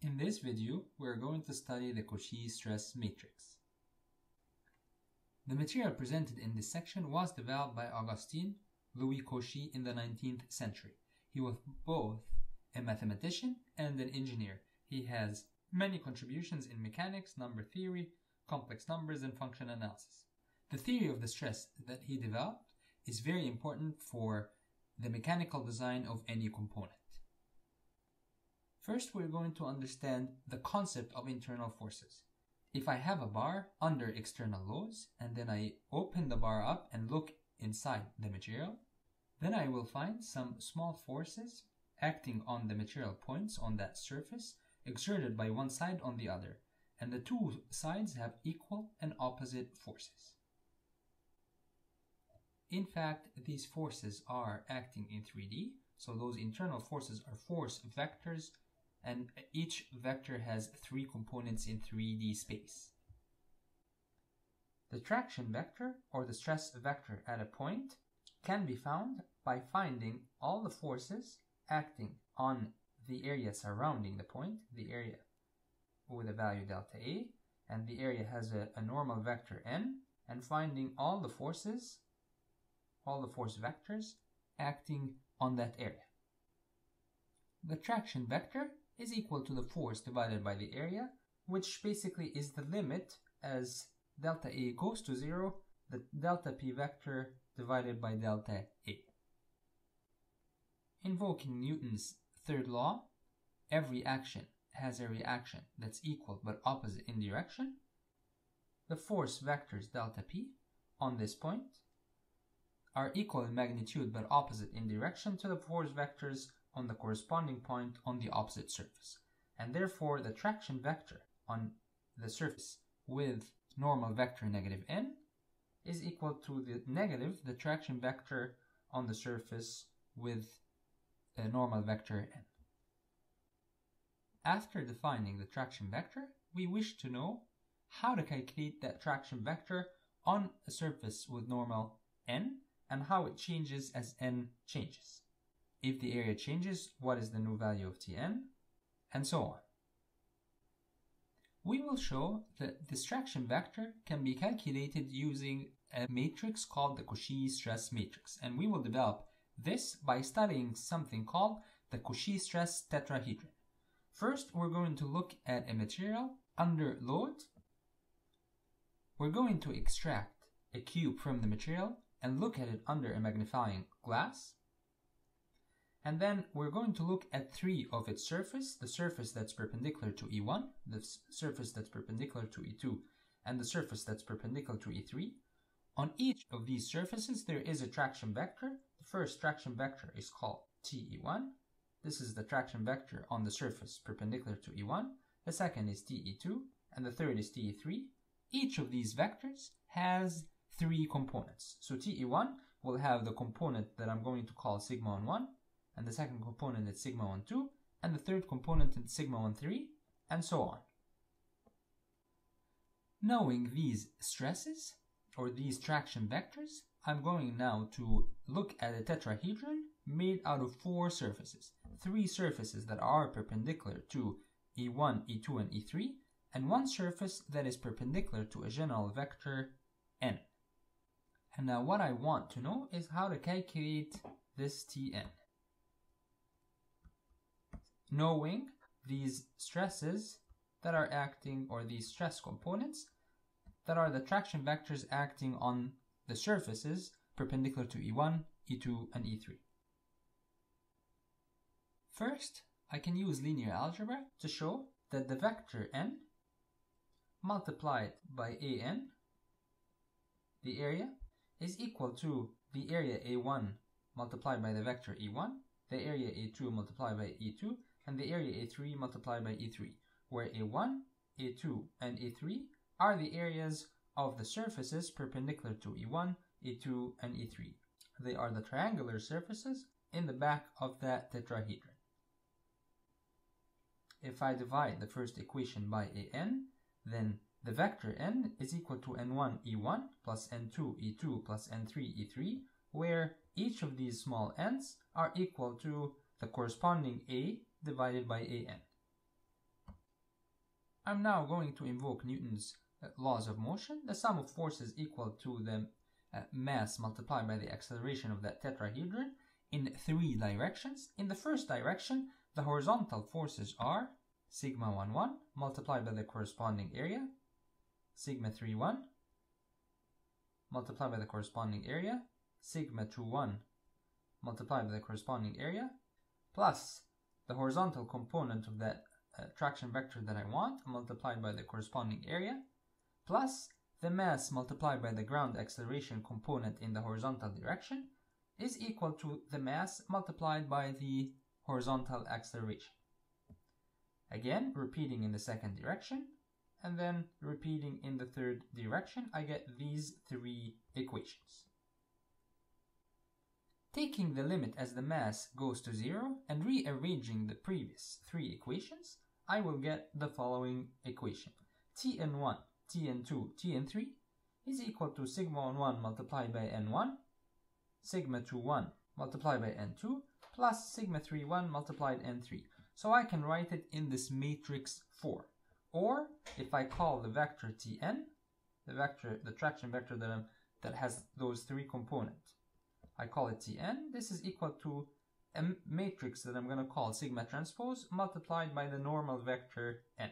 In this video, we are going to study the Cauchy stress matrix. The material presented in this section was developed by Augustin Louis Cauchy in the 19th century. He was both a mathematician and an engineer. He has many contributions in mechanics, number theory, complex numbers, and function analysis. The theory of the stress that he developed is very important for the mechanical design of any component. First, we're going to understand the concept of internal forces. If I have a bar under external loads and then I open the bar up and look inside the material, then I will find some small forces acting on the material points on that surface exerted by one side on the other, and the two sides have equal and opposite forces. In fact, these forces are acting in 3D, so those internal forces are force vectors, and each vector has three components in 3D space. The traction vector, or the stress vector at a point, can be found by finding all the forces acting on the area surrounding the point, the area with a value delta A, and the area has a, a normal vector n, and finding all the forces all the force vectors acting on that area. The traction vector is equal to the force divided by the area, which basically is the limit as delta A goes to zero, the delta P vector divided by delta A. Invoking Newton's third law, every action has a reaction that's equal but opposite in direction. The force vectors delta P on this point are equal in magnitude but opposite in direction to the force vectors on the corresponding point on the opposite surface. And therefore the traction vector on the surface with normal vector negative n is equal to the negative, the traction vector on the surface with a normal vector n. After defining the traction vector, we wish to know how to calculate that traction vector on a surface with normal n and how it changes as n changes. If the area changes, what is the new value of Tn? And so on. We will show that this traction vector can be calculated using a matrix called the Cauchy stress matrix. And we will develop this by studying something called the Cauchy stress tetrahedron. First, we're going to look at a material under load. We're going to extract a cube from the material and look at it under a magnifying glass. And then we're going to look at three of its surface, the surface that's perpendicular to E1, the surface that's perpendicular to E2, and the surface that's perpendicular to E3. On each of these surfaces, there is a traction vector. The first traction vector is called TE1. This is the traction vector on the surface perpendicular to E1. The second is TE2, and the third is TE3. Each of these vectors has three components. So TE1 will have the component that I'm going to call sigma 1 1, and the second component is sigma 1 2, and the third component is sigma 1 3, and so on. Knowing these stresses, or these traction vectors, I'm going now to look at a tetrahedron made out of four surfaces. Three surfaces that are perpendicular to E1, E2, and E3, and one surface that is perpendicular to a general vector n. And now what I want to know is how to calculate this Tn. Knowing these stresses that are acting, or these stress components, that are the traction vectors acting on the surfaces perpendicular to E1, E2, and E3. First, I can use linear algebra to show that the vector n multiplied by an, the area, is equal to the area A1 multiplied by the vector E1, the area A2 multiplied by E2, and the area A3 multiplied by E3, where A1, A2, and A3 are the areas of the surfaces perpendicular to E1, E2, and E3. They are the triangular surfaces in the back of that tetrahedron. If I divide the first equation by an, then the vector n is equal to n1 e1 plus n2 e2 plus n3 e3, where each of these small n's are equal to the corresponding a divided by an. I'm now going to invoke Newton's uh, laws of motion. The sum of forces equal to the uh, mass multiplied by the acceleration of that tetrahedron in three directions. In the first direction, the horizontal forces are sigma 1 1 multiplied by the corresponding area, sigma 3 1 multiplied by the corresponding area, sigma 2 1 multiplied by the corresponding area, plus the horizontal component of that uh, traction vector that I want multiplied by the corresponding area, plus the mass multiplied by the ground acceleration component in the horizontal direction is equal to the mass multiplied by the horizontal acceleration. Again, repeating in the second direction, and then repeating in the third direction, I get these three equations. Taking the limit as the mass goes to zero and rearranging the previous three equations, I will get the following equation. Tn1, Tn2, Tn3 is equal to sigma 1 multiplied by n1, sigma 2 1 multiplied by n2, plus sigma 3 1 multiplied n3. So I can write it in this matrix form. Or if I call the vector Tn, the vector, the traction vector that, I'm, that has those three components, I call it Tn, this is equal to a matrix that I'm going to call sigma transpose multiplied by the normal vector n.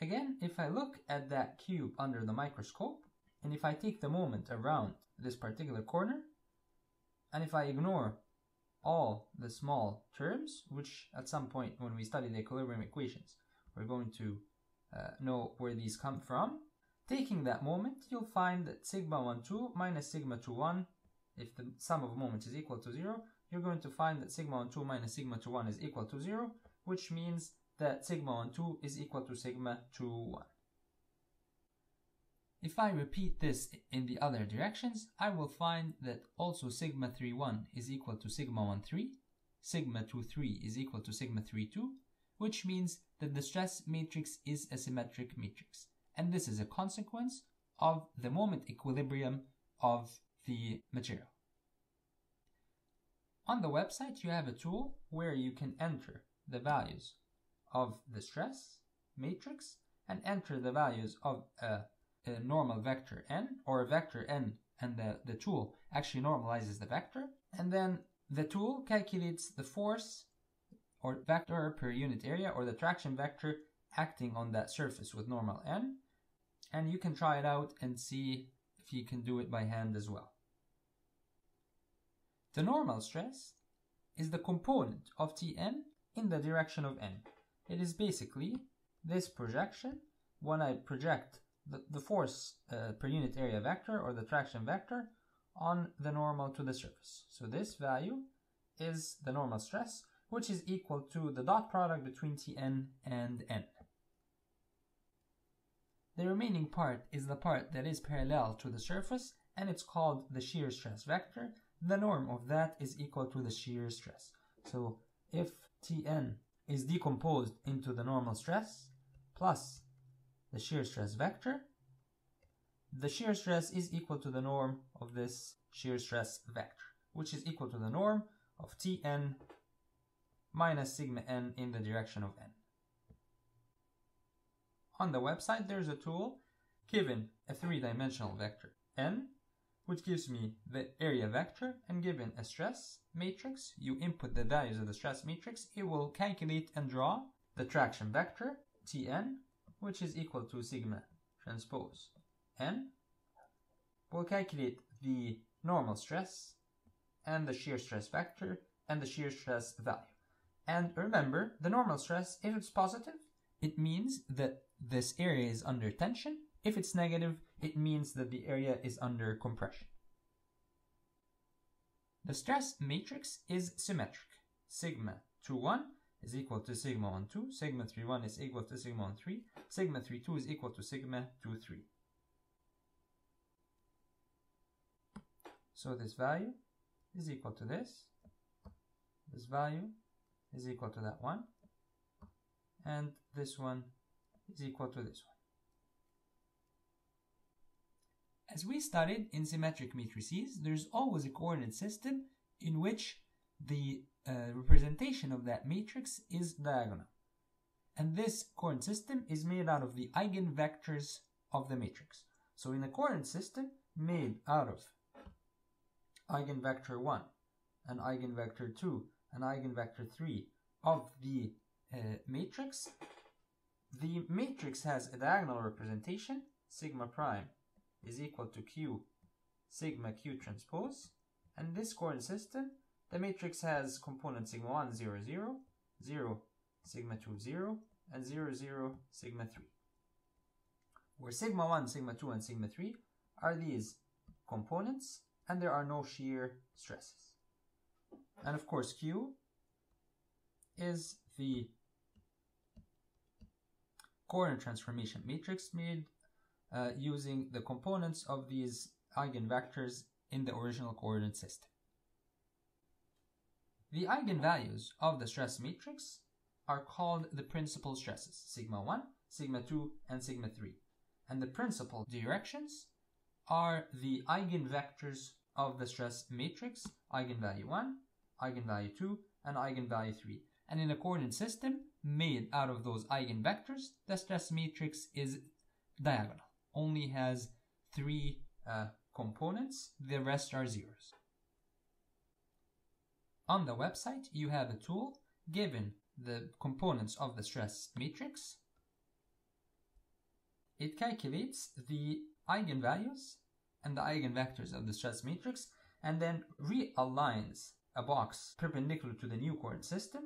Again, if I look at that cube under the microscope, and if I take the moment around this particular corner, and if I ignore all the small terms, which at some point when we study the equilibrium equations, we're going to uh, know where these come from, taking that moment, you'll find that sigma 1, 2 minus sigma 2, 1, if the sum of moments is equal to 0, you're going to find that sigma 1, 2 minus sigma 2, 1 is equal to 0, which means that sigma 1, 2 is equal to sigma 2, 1. If I repeat this in the other directions, I will find that also sigma 3, 1 is equal to sigma 1, 3, sigma 2, 3 is equal to sigma 3, 2, which means that the stress matrix is a symmetric matrix. And this is a consequence of the moment equilibrium of the material. On the website, you have a tool where you can enter the values of the stress matrix and enter the values of a, a normal vector n or a vector n. And the, the tool actually normalizes the vector. And then the tool calculates the force or vector per unit area or the traction vector acting on that surface with normal n and you can try it out and see if you can do it by hand as well. The normal stress is the component of Tn in the direction of n. It is basically this projection when I project the, the force uh, per unit area vector or the traction vector on the normal to the surface. So this value is the normal stress, which is equal to the dot product between Tn and n. The remaining part is the part that is parallel to the surface and it's called the shear stress vector. The norm of that is equal to the shear stress. So if Tn is decomposed into the normal stress plus the shear stress vector, the shear stress is equal to the norm of this shear stress vector, which is equal to the norm of Tn minus sigma n in the direction of n. On the website, there's a tool given a three-dimensional vector n, which gives me the area vector, and given a stress matrix, you input the values of the stress matrix, it will calculate and draw the traction vector, Tn, which is equal to sigma transpose n. We'll calculate the normal stress and the shear stress vector and the shear stress value. And remember, the normal stress, if it's positive, it means that this area is under tension. If it's negative, it means that the area is under compression. The stress matrix is symmetric. Sigma 2, 1 is equal to sigma 1, 2. Sigma 3, 1 is equal to sigma 1, 3. Sigma 3, 2 is equal to sigma 2, 3. So this value is equal to this. This value is equal to that one. And this one is equal to this one. As we studied in symmetric matrices, there's always a coordinate system in which the uh, representation of that matrix is diagonal. And this coordinate system is made out of the eigenvectors of the matrix. So in a coordinate system made out of eigenvector 1, an eigenvector 2, an eigenvector 3 of the uh, matrix, the matrix has a diagonal representation, sigma prime is equal to q sigma q transpose, and this coordinate system, the matrix has components sigma 1, 0, 0, 0, sigma 2, 0, and 0, 0, sigma 3. Where sigma 1, sigma 2, and sigma 3 are these components, and there are no shear stresses. And of course, Q is the coordinate transformation matrix made uh, using the components of these eigenvectors in the original coordinate system. The eigenvalues of the stress matrix are called the principal stresses, sigma 1, sigma 2, and sigma 3. And the principal directions are the eigenvectors of the stress matrix, eigenvalue 1, eigenvalue 2, and eigenvalue 3. And in a coordinate system made out of those eigenvectors, the stress matrix is diagonal, only has three uh, components, the rest are zeros. On the website, you have a tool given the components of the stress matrix. It calculates the eigenvalues and the eigenvectors of the stress matrix and then realigns a box perpendicular to the new coordinate system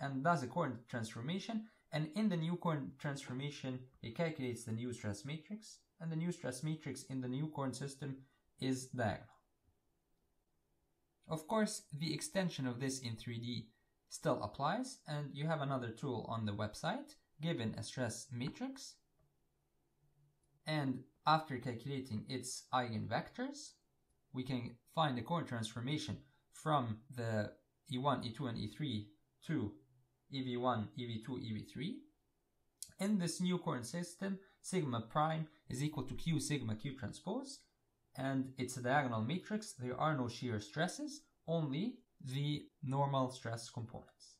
and does a coordinate transformation. And in the new coordinate transformation it calculates the new stress matrix. And the new stress matrix in the new coordinate system is diagonal. Of course, the extension of this in 3D still applies. And you have another tool on the website given a stress matrix. And after calculating its eigenvectors we can find the coordinate transformation from the E1, E2 and E3 to EV1, EV2, EV3. In this new coordinate system, sigma prime is equal to Q sigma Q transpose, and it's a diagonal matrix. There are no shear stresses, only the normal stress components.